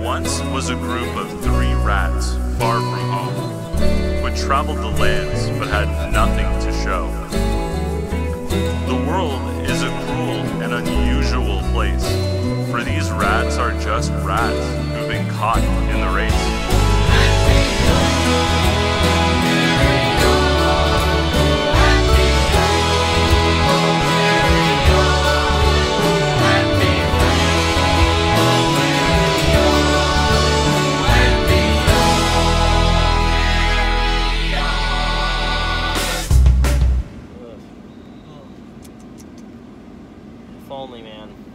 once was a group of three rats far from home, who traveled the lands but had nothing to show. The world is a cruel and unusual place, for these rats are just rats who've been caught only, man.